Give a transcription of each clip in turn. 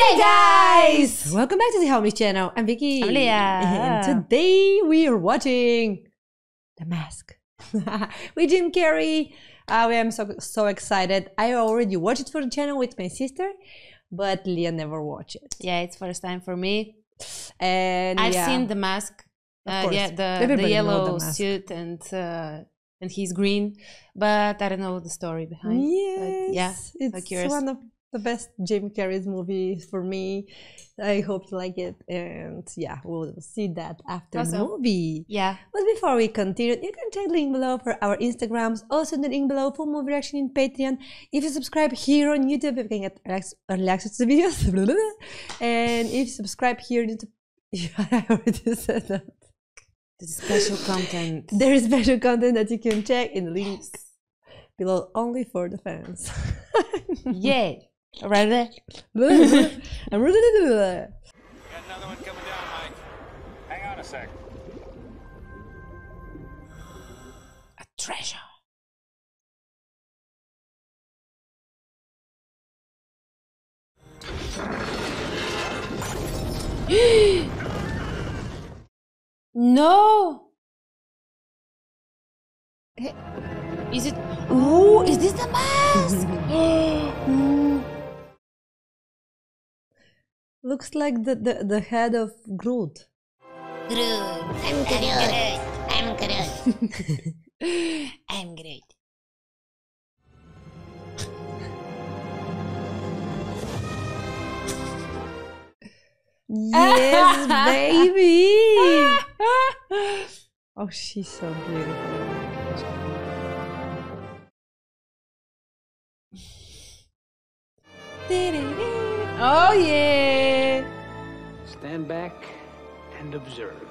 Hey guys! Welcome back to the Homies channel. I'm Viki. I'm Lia. And today we are watching The Mask with Jim Carrey. Uh, I am so so excited. I already watched it for the channel with my sister, but Lia never watched it. Yeah, it's first time for me. And I've yeah. seen the mask. Uh, course. yeah, the, the yellow The suit and uh, and he's green, but I don't know the story behind. Yes, But yeah, it's curious. one of the best Jim Carrey's movie for me. I hope you like it, and yeah, we'll see that after the Awesome. movie. Yeah, But before we continue, you can check the link below for our Instagrams, also the link below for movie reaction in Patreon. If you subscribe here on YouTube, you can get early ac- access to the videos. and if you subscribe here on YouTube, I already said that. the special content. There is special content that you can check in the link below only for the fans. yeah, right there. Got another one coming down, Mike. Hang on a sec. A treasure. no. Is it? Oh, is this the mask? Ooh. Looks like the, the, the head of Groot. Groot. I'm Groot. I'm Groot. I'm great. Yes, baby! Oh, she's so beautiful. oh yeah. Stand back and observe.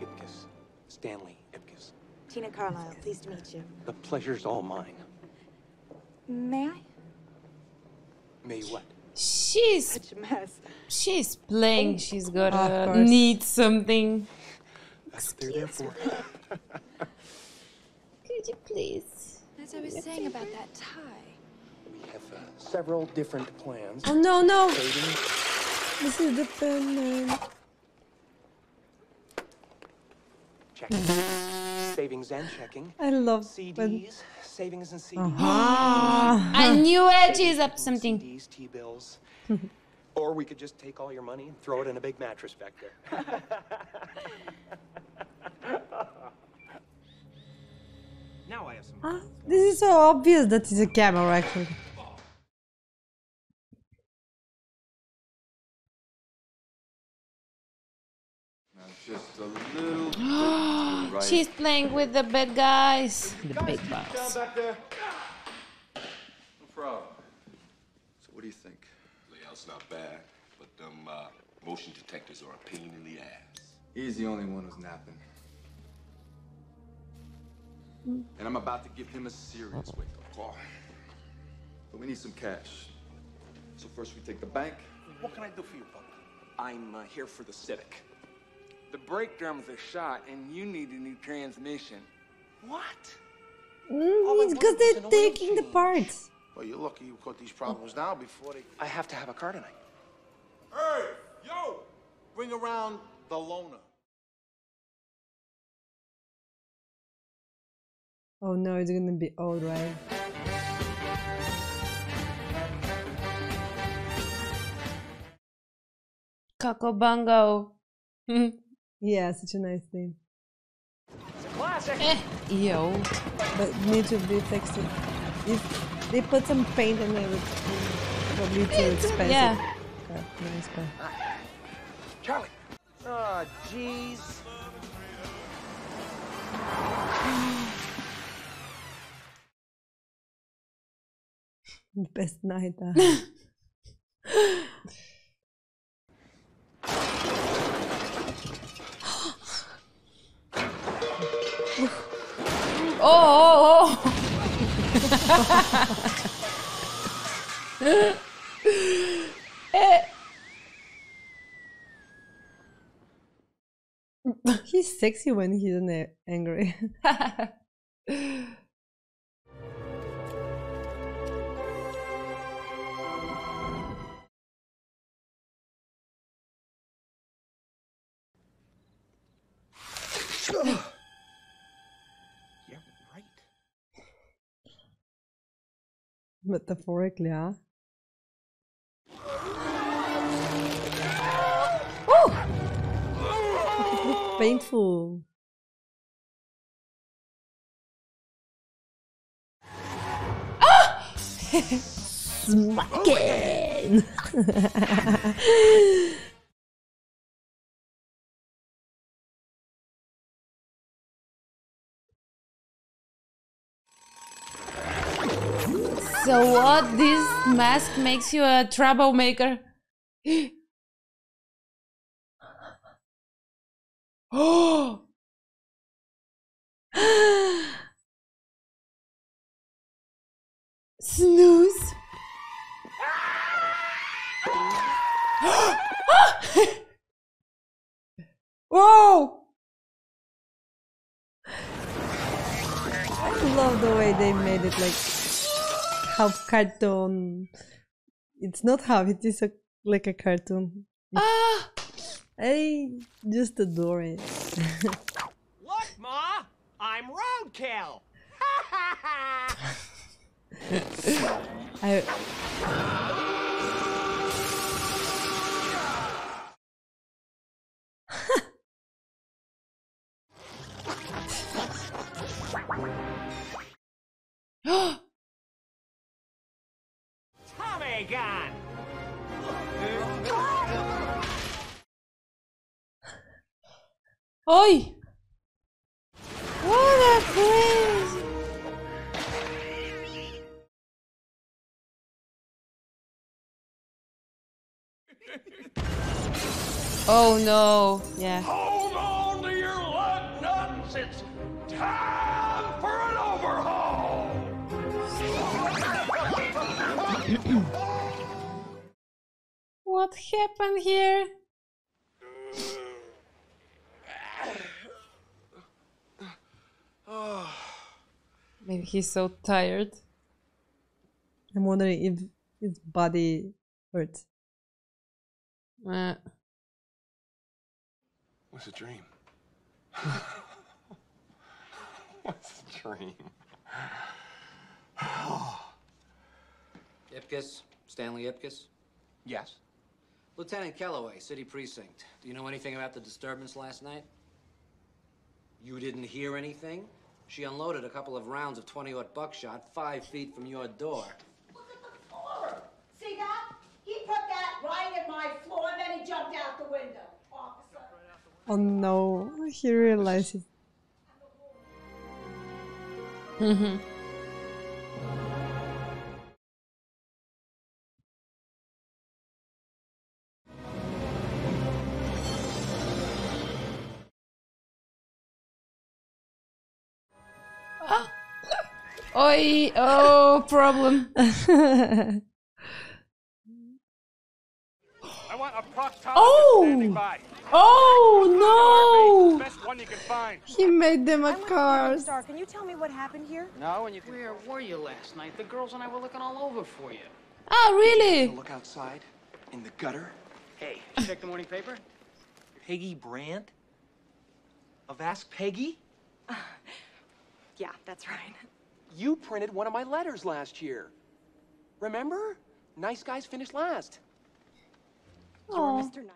Ipkiss. Stanley Ipkiss. Tina Carlisle, pleased to meet you. The pleasure's all mine. May I? May what? She's Such a mess. she's playing. She's Of gotta course. need something. That's what they're there for. Could you please? As I was saying about that tie. We have uh, several different plans. Oh, no, no! Savings, This is the pen. man. checking. Savings and checking. I love when. CDs, savings and CDs. Ah! I knew it. She's up to something. CDs, T-bills. or we could just take all your money and throw it in a big mattress back there. now I have some. Ah, this is so obvious that it's a camera, actually. Right. She's playing with the bad guys. The big boss. back there. No problem. So what do you think? Layout's not bad, but them uh, motion detectors are a pain in the ass. He's the only one who's napping. And I'm about to give him a serious wake-up call. But we need some cash. So first we take the bank. What can I do for you, Papa? I'm uh, here for the Civic. The brake drums are shot and you need a new transmission. What? Mm, it's because they're taking the parts. Well, you're lucky you caught these problems now before they. I have to have a car tonight. Hey, yo! Bring around the loaner. Oh no, it's gonna be old, right? Coco Bongo. Yeah, such a nice name. Eh, yo. But need to be fixed. If they put some paint in it, it's probably too expensive. yeah. Okay, nice car. Charlie. Oh, jeez. Best night. Oh, oh, oh. he's sexy when he's angry. Metaphorically, huh? Oh! Painful. Ah! Smacking! So what? This mask makes you a troublemaker. Oh! Snooze. Whoa! I love the way they made it like half cartoon. It's not half, it is a, like a cartoon. Ah! I just adore it. Look, Ma! I'm roadkill! I Tommy! Oi! What a crazy! Oh no! Yeah. Hold on to your lug nuts! It's time for an overhaul! What happened here? Maybe he's so tired. I'm wondering if his body hurts. Uh, What's a dream? What's a dream? Ipkiss? Stanley Ipkiss? Yes. Lieutenant Kellaway, City Precinct. Do you know anything about the disturbance last night? You didn't hear anything? She unloaded a couple of rounds of 20 aught buckshot five feet from your door. What the fuck? See that? He put that right in my floor and then he jumped out the window. Officer. Oh no, he realizes. Mm-hmm. Ah. Oi! Oh, problem. I want a Oh! standing. Oh Best one you can find. He made them a cars. Star, can you tell me what happened here? No, and you. Where were you last night? The girls and I were looking all over for you. Ah, really? Look outside in the gutter. Hey, check the morning paper? Peggy Brandt? Of Ask Peggy? Yeah, that's right. You printed one of my letters last year. Remember? Nice guys finish last. You're Mr. Knight.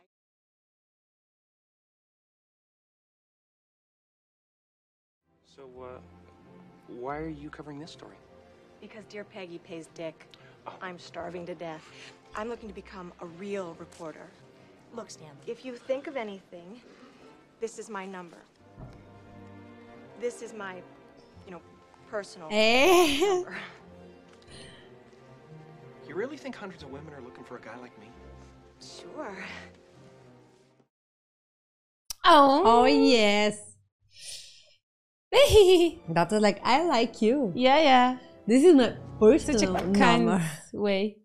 So, uh, why are you covering this story? Because dear Peggy pays Dick. I'm starving to death. I'm looking to become a real reporter. Look, Stanley, if you think of anything, this is my number. This is my, you know, personal Eh? You really think hundreds of women are looking for a guy like me? Sure. Oh. Oh yes. That was like I like you. Yeah, yeah. This is my Such personal a kind number. way.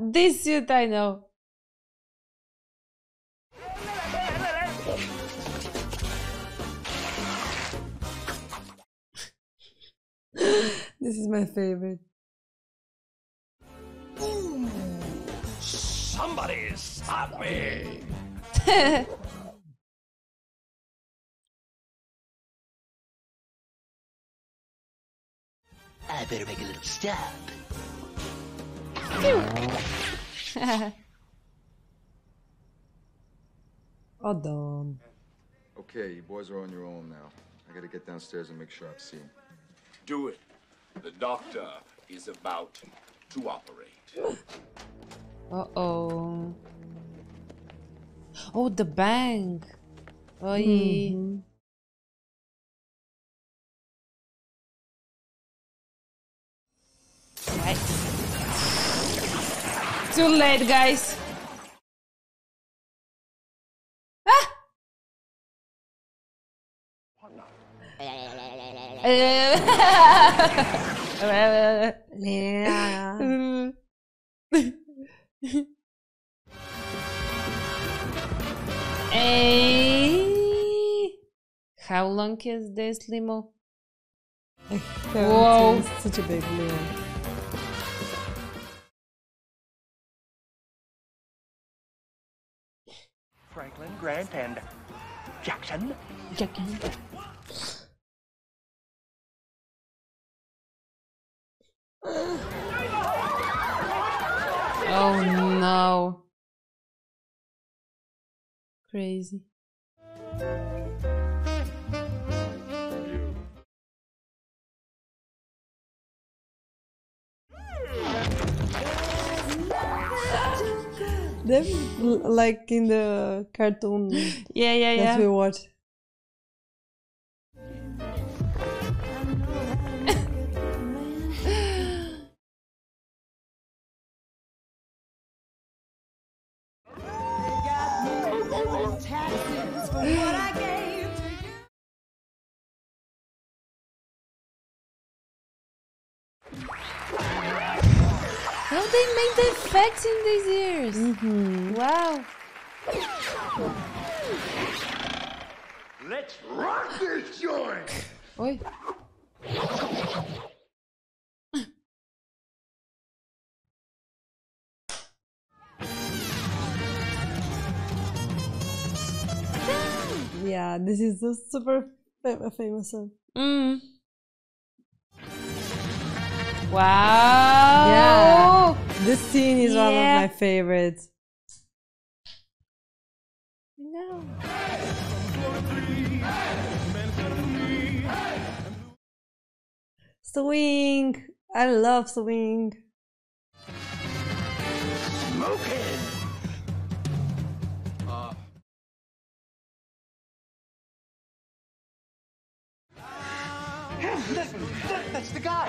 this suit I know. this is my favorite. Somebody stop me! I better make a little stop. Adam. Okay, you boys are on your own now. I gotta get downstairs and make sure I've seen. Do it. The doctor is about to operate. Uh oh. Oh, the bank. Oi. Mhm. Right. Too late, guys. Yeah. Hey. Eh? How long is this limo? Whoa. Such a big meal. Grant, and Jackson. Jackson. Oh no. Crazy. Them like in the cartoon Yeah, yeah, yeah. that we watch. They made the effects in these ears? Mm-hmm. Wow. Let's rock this joint! Oi. Yeah, this is a super fa- famous song. Mm. Wow. Yeah, this scene is one of my favorites. No. Swing. I love swing. Smoking! Uh, That's, that- that's the guy.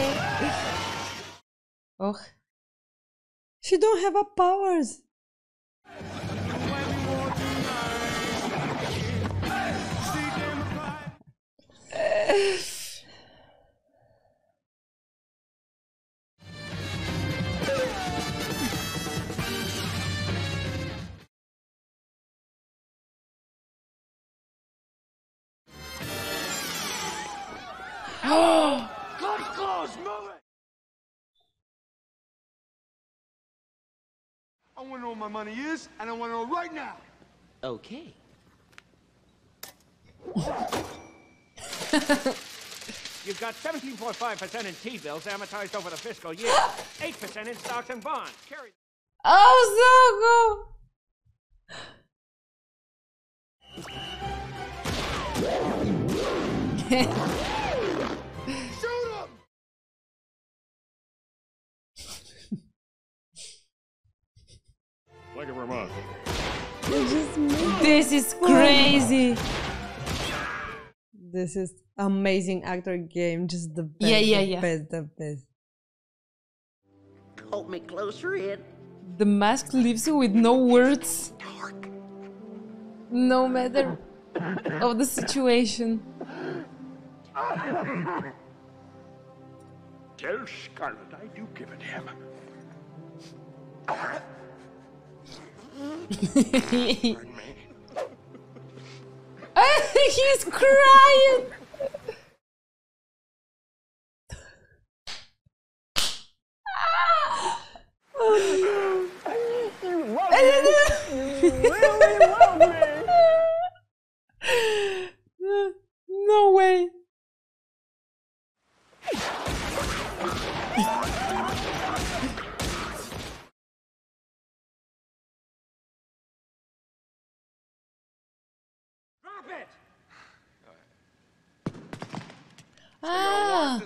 oh. She don't have a powers. Oh, Move I want to know where my money is, and I want to know right now. Okay. You've got 17.5% in T-bills amortized over the fiscal year, 8% in stocks and bonds. Carrey Oh, so good. Thank you very this is crazy. This is amazing actor game. Just the best. Yeah, yeah, the. Best, the best. hold me closer in? The mask leaves you with no words. No matter of the situation. Tell Scarlett I do give a damn. He's crying. oh no! no way. Ah,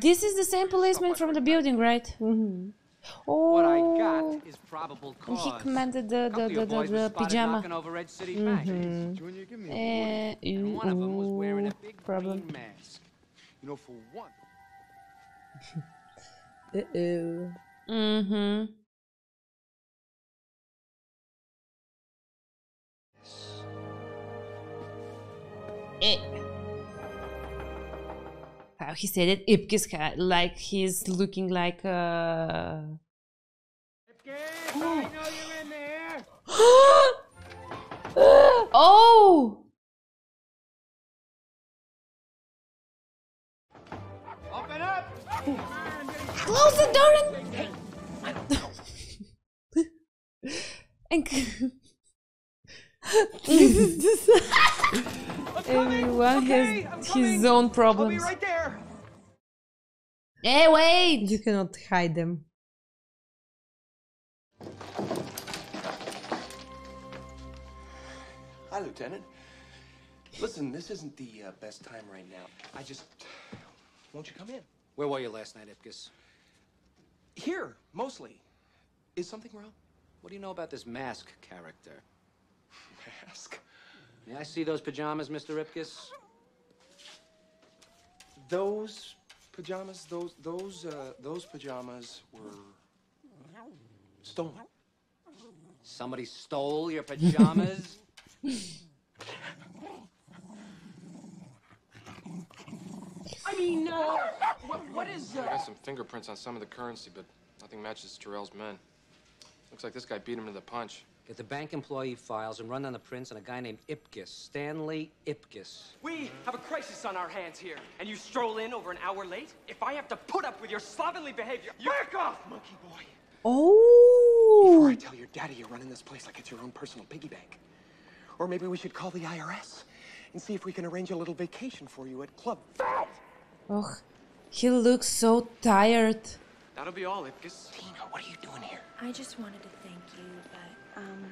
this is the same policeman from the building, right? Mm-hmm. Oh, What I got is probable and cause. he commanded the the Couple the, the, the pajama. knocking over Red City Bank. Mhm. Eh, And one of them was wearing a big problem. green mask. You know, for one. Uh oh. Mm-hmm. Eh. Wow, he said it. Ipkiss cat, like he's looking like a. uh oh! Open up! Close the door and. and c- this is just. Everyone has his own problems. there. Hey, wait! You cannot hide them. Hi, Lieutenant. Listen, this isn't the uh, best time right now. I just. Won't you come in? Where were you last night, Ipkiss? Here, mostly. Is something wrong? What do you know about this mask character? Mask? May I see those pajamas, Mr. Ipkiss? Those pajamas, those those uh, those pajamas were stolen. Somebody stole your pajamas? I mean, uh, what, what is, I uh... got some fingerprints on some of the currency, but nothing matches Tyrell's men. Looks like this guy beat him to the punch. Get the bank employee files and run down the prints on a guy named Ipkiss. Stanley Ipkiss. We have a crisis on our hands here, and you stroll in over an hour late? If I have to put up with your slovenly behavior, you... Back off, monkey boy! Oh! Before I tell your daddy you're running this place like it's your own personal piggy bank. Or maybe we should call the IRS and see if we can arrange a little vacation for you at Club Fed. Ugh, he looks so tired. That'll be all, Ipkiss. Tina, what are you doing here? I just wanted to thank you, but, um,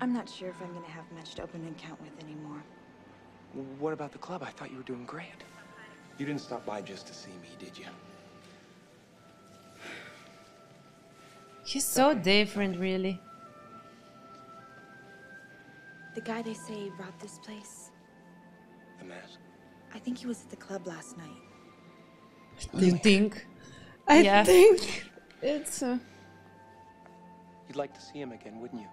I'm not sure if I'm gonna have much to open an account with anymore. What about the club? I thought you were doing great. You didn't stop by just to see me, did you? He's so different, really. The guy they say robbed this place, The mask. I think he was at the club last night. Do you think? I Yeah. think It's. Uh... You'd like to see him again, wouldn't you?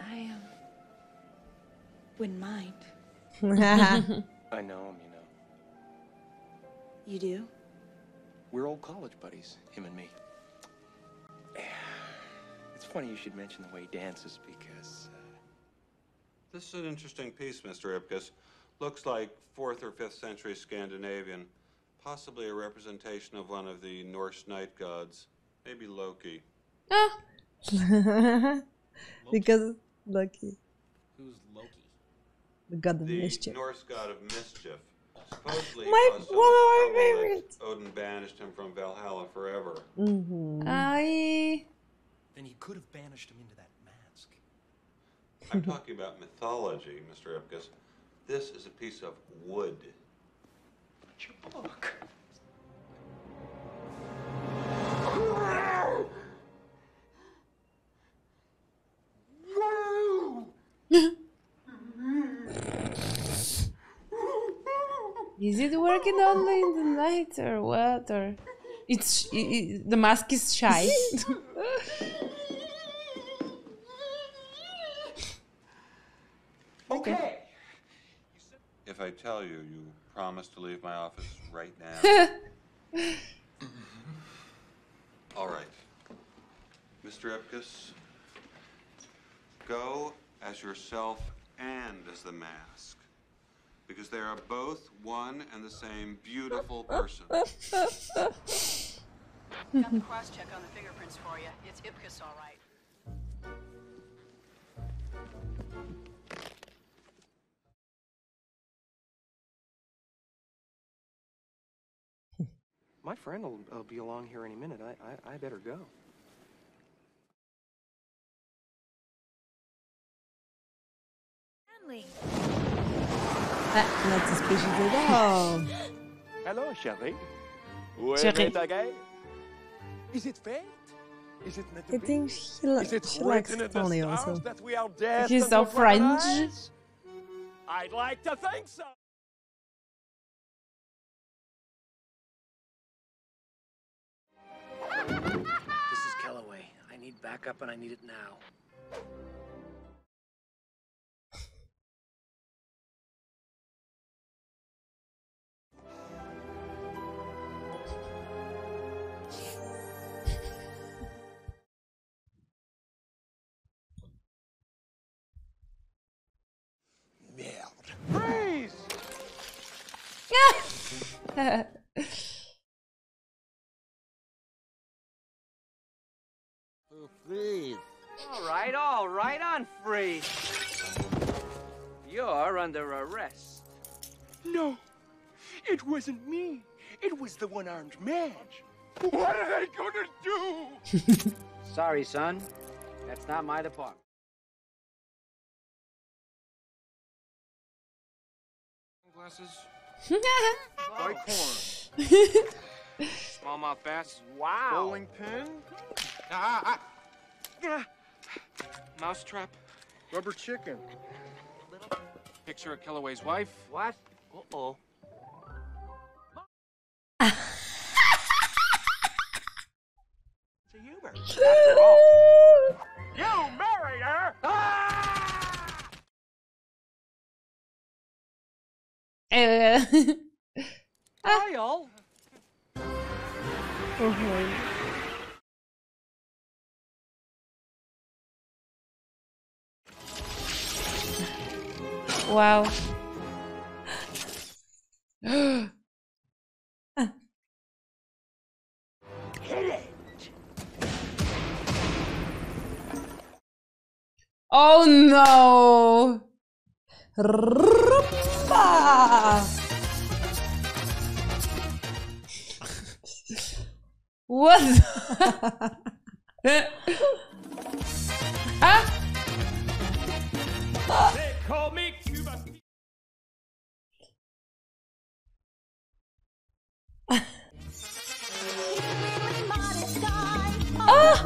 I, um, wouldn't mind. I know him, you know. You do? We're old college buddies, him and me. It's funny you should mention the way he dances because uh, This is an interesting piece, Mr. Ipkiss. Looks like 4th or 5th century Scandinavian. Possibly a representation of one of the Norse night gods. Maybe Loki. Ah. because Loki, Who's Loki? the god of The mischief. Norse god of mischief. Supposedly, My- caused so one of my much trouble that favorites. Odin banished him from Valhalla forever. Mm-hmm. I. Then he could have banished him into that mask. I'm talking about mythology, Mr. Ipkiss. This is a piece of wood. Your book. Is it working only in the night or what? Or it's i i the mask is shy. Okay. If I tell you, you promise to leave my office right now. All right. Mr. Ipkiss, go as yourself and as the mask. Because they are both one and the same beautiful person. Got the cross check on the fingerprints for you. It's Ipkiss, all right. My friend will, will be along here any minute. I, I, I better go. Stanley. Ah, not suspicious at all. Hello, chérie. Chérie. again? Is it fate? Is it meant I think she, li- Is it she likes written Stanley also. that we are destined He's so French. I'd like to think so. Backup and I need it now. Freeze! Freeze. right, all right, on free. You're under arrest. No, it wasn't me. It was the one-armed man. What are they gonna do? Sorry, son. That's not my department. Glasses. White corn. Smallmouth bass. Wow. Bowling pin. Ah, ah, ah. Mousetrap. Rubber chicken. Picture of Kellaway's wife. What? Uh-oh. Wow. oh no! What? ah? They call me I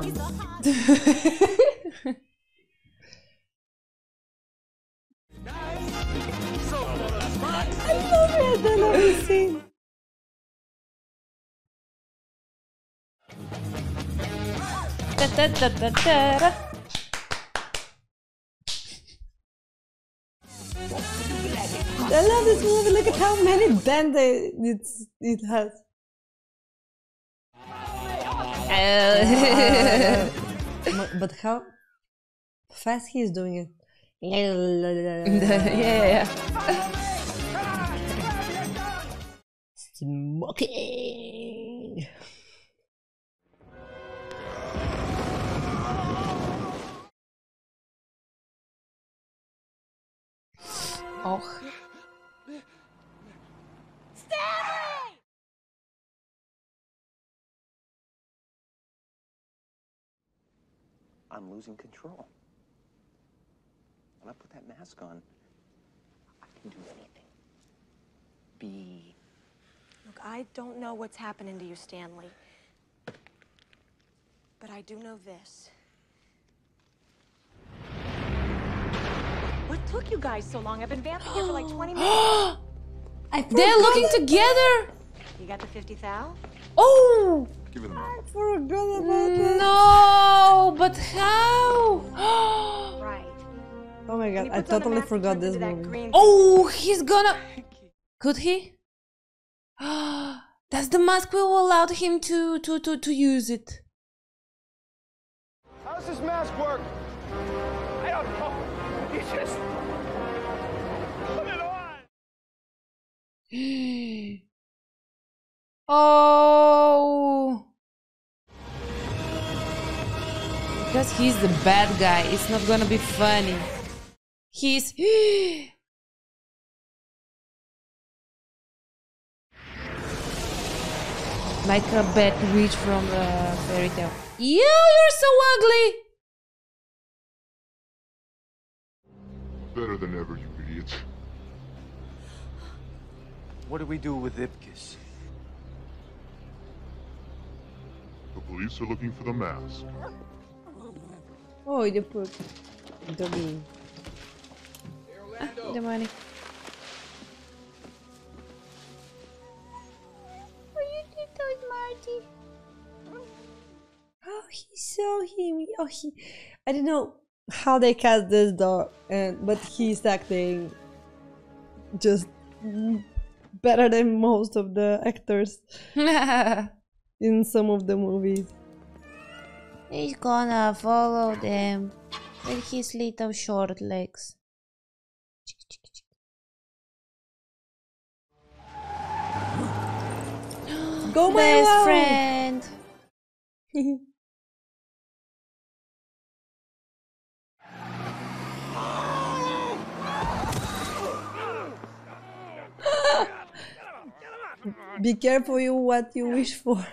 love it. I love this scene. Da, da, da, da, da. I love this movie. Look at how many band-aids it has. Uh, but- how fast he is doing it. yeah, yeah, yeah. Smoking. Och. I'm losing control. When I put that mask on, I can do anything. Be Look, I don't know what's happening to you, Stanley. But I do know this. What took you guys so long? I've been vamping here for like 20 minutes. They're looking together. You got the 50 thou? Oh Give her the money. Forgot about that. no! But how? Right. Oh my god, I puts on the totally forgot this into that movie. green Oh, he's gonna. Could he? Does the mask will allow him to to to to use it. How does this mask work? I don't know. You just put it on. Oh. Because he's the bad guy, it's not gonna be funny. He's. like a bad witch from the fairy tale. You, you're so ugly! Better than ever, you idiots. What do we do with Ipkiss? The police are looking for the mask. Oh, you put Dobby. Ah, the money. Marty. Oh, he saw him. Oh, he. I don't know how they cast this dog, and but he's acting just better than most of the actors in some of the movies. He's gonna follow them with his little short legs. Go, my Best friend. Be careful you what you wish for.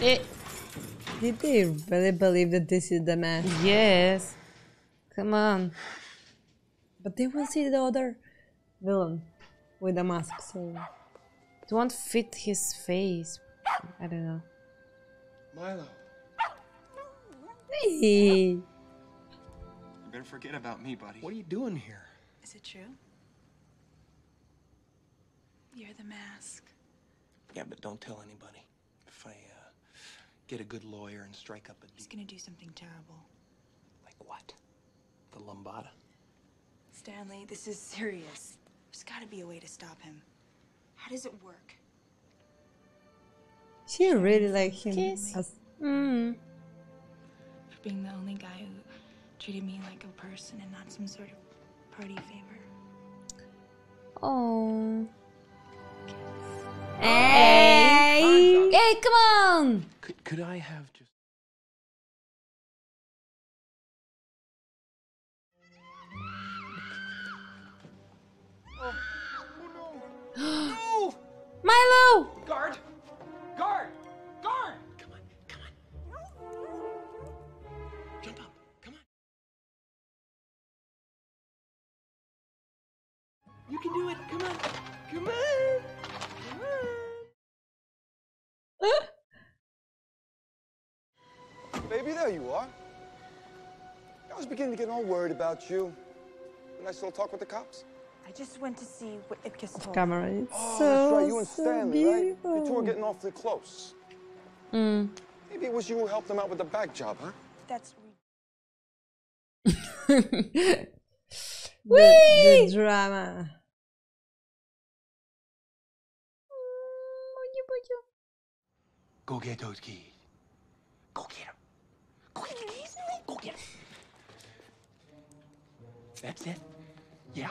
It, Did they really believe that this is the man? yes. Come on. But they will see the other villain with a mask, so It won't fit his face. I don't know. Milo. Hey. You better forget about me, buddy. What are you doing here? Is it true? You're the mask. Yeah, but don't tell anybody. If I get a good lawyer and strike up a deal. He's gonna do something terrible. like what? The Lambada? Stanley, this is serious. There's gotta be a way to stop him. How does it work? she really like him. Kiss. As, Mm. For being the only guy who treated me like a person and not some sort of party favor. Oh. Hey! Hey, come on! Could, could I have just. Milo! Guard! Guard! Guard! Come on, come on. You can do it. Come on. Come on. Come on. Baby, there you are. I was beginning to get all worried about you. Can I still talk with the cops? I just went to see what Ipkiss told camera me. is Oh, so, that's right. You and so Stanley, right? You two beautiful. are getting awfully close. Mm. Maybe it was you who helped them out with the back job, huh? That's the, the drama. Go get those keys. Go get them. Go get the keys. Go get them. That's it. Yeah.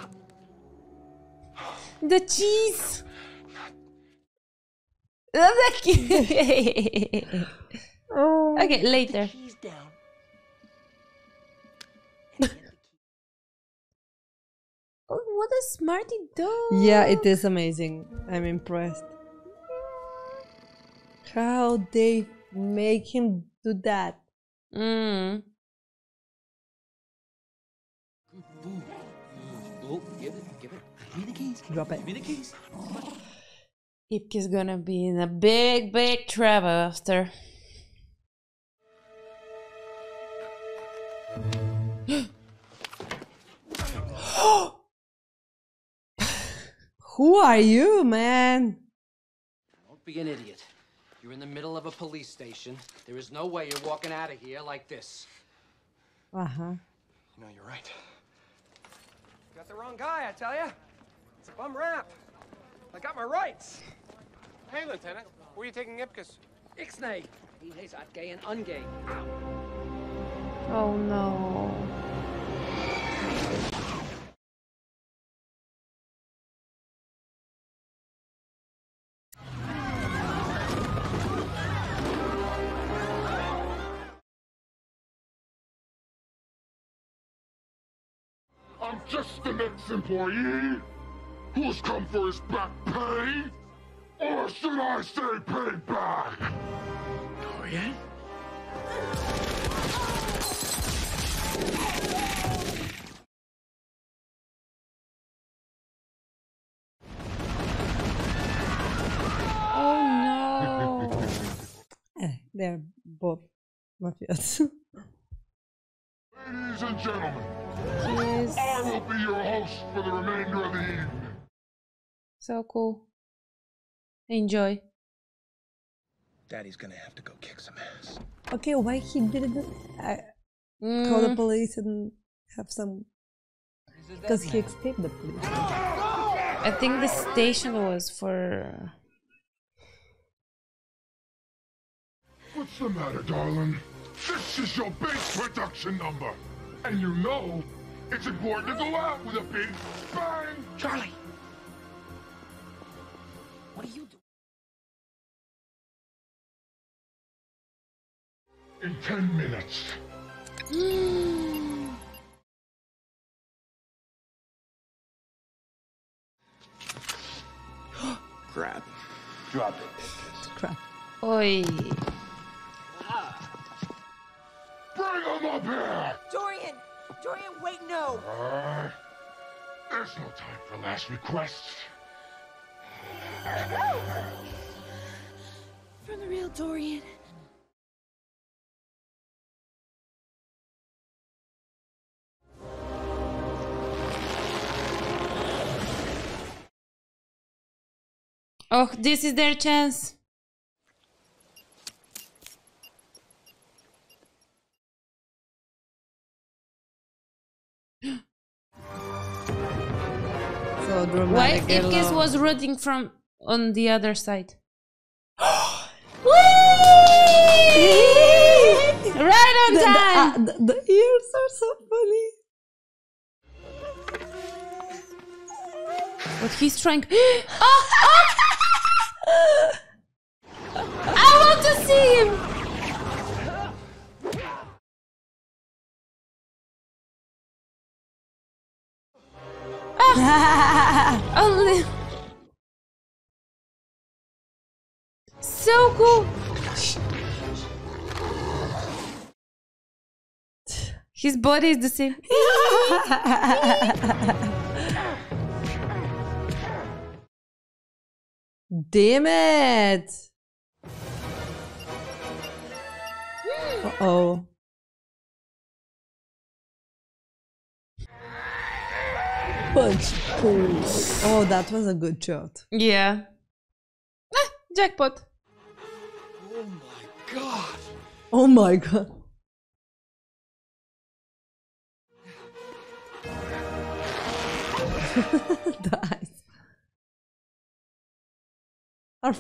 The cheese! The key. oh. Okay, later. Oh, what a smarty dog! Yeah, it is amazing. I'm impressed. How they make him do that. Mm. Give it, give it. Give me the keys. Drop it. Give me the keys. Ipki's gonna be in a big, big trouble after. Who are you, man? Don't be an idiot. You're in the middle of a police station. There is no way you're walking out of here like this. Uh huh. You know, you're right. Got the wrong guy, I tell you. It's a bum rap. I got my rights. Hey, Lieutenant, where are you taking Ipkiss? Ixnay. He is at gay and ungay. Oh no. I'm just the next employee who's come for his back pay, or should I say payback? Dorian? Oh no. Eh, They're both mafias. Ladies and gentlemen, Yes. I will be your host for the remainder of the evening. so cool. Enjoy. Daddy's gonna have to go kick some ass. Okay, why he didn't uh, call the Mm. police and have some? Because he escaped the police. I think the station was for. What's the matter, darling? This is your base production number. And you know, it's important to go out with a big bang. Charlie! What are you doing? In ten minutes. Crap. Drop it. Crap. Oi. Bring him up here! Dorian! Dorian, wait, no! Uh, there's no time for last requests. From the real Dorian. Oh, this is their chance. Why dramatic. Ipkiss was running from on the other side? right on The- the- time. uh, the, the ears are so funny. But he's trying. oh, oh! I want to see him. Only. So cool. His body is the same. Damn it! Uh oh. Punch. Oh, that was a good shot. Yeah. Ah, jackpot. Oh my god! Oh my god. the eyes. Are...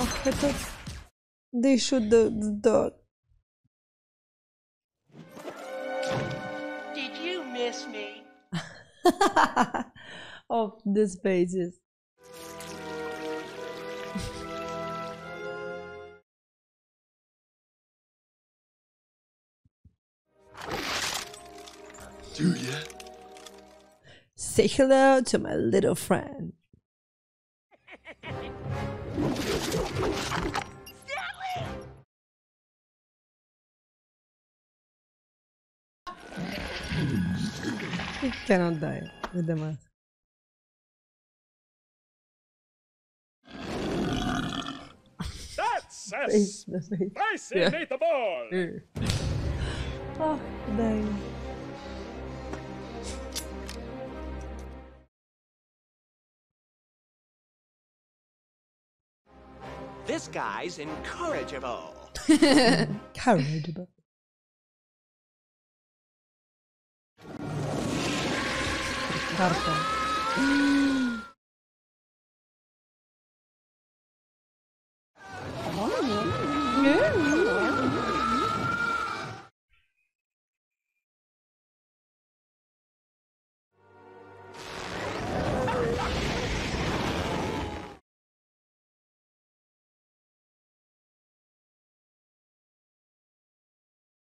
oh, I thought they shoot the, the dog. Miss me? oh, these pages. Do ya? Say hello to my little friend. Cannot die with the mask. That's a face, the face. oh, dying. This guy's incorrigible. incorrigible. Carta.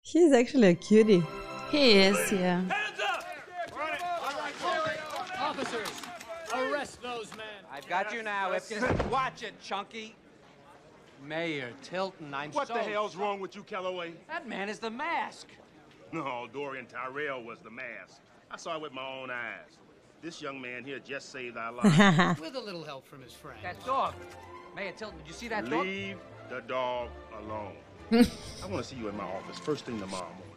He's actually a cutie. He is, yeah. Arrest those men. I've got you now, Ipkiss. Watch it, Chunky. Mayor Tilton, I'm What so... the hell's wrong with you, Kellaway? That man is the mask. No, Dorian Tyrell was the mask. I saw it with my own eyes. This young man here just saved our lives. With a little help from his friend. That dog. Mayor Tilton, did you see that dog? Leave the dog alone. I want to see you in my office first thing tomorrow morning.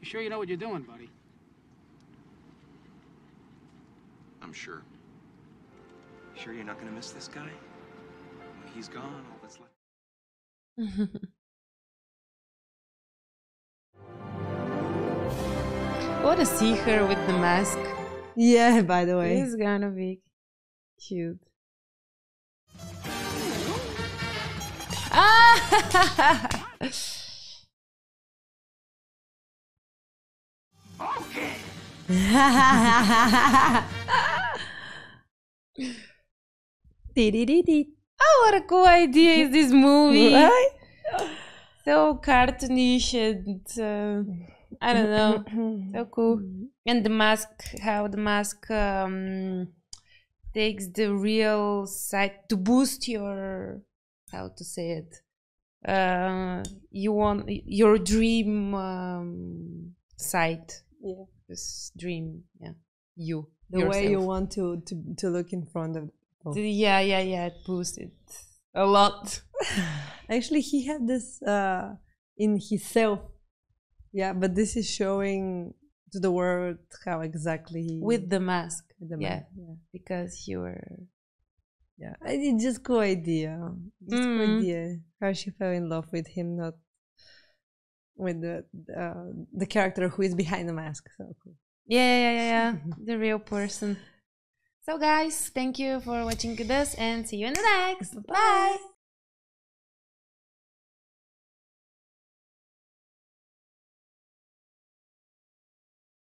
You sure you know what you're doing, buddy? I'm sure. Sure you're not gonna miss this guy? When he's gone, all that's left. I want to see her with the mask. Yeah, by the way. It's gonna be cute. Ah! Dee-dee-dee-dee. Oh, what a cool idea is this movie! Right? So cartoonish and uh, I don't know, so cool. And the mask, how the mask um, takes the real side to boost your, how to say it, uh, you want your dream um, side. Yeah. This dream, yeah, you. The way you want to, to, to look in front of Yeah, yeah, yeah. It boosts it a lot. Actually, he had this uh, in himself. Yeah, but this is showing to the world how exactly he with the mask. With the yeah, mask, yeah. because you were. Yeah, it's just cool idea. Just cool Mhm. idea. How she fell in love with him, not with the uh, the character who is behind the mask. So cool. Yeah, yeah, yeah, yeah. the real person. So, guys, thank you for watching this and see you in the next. Bye.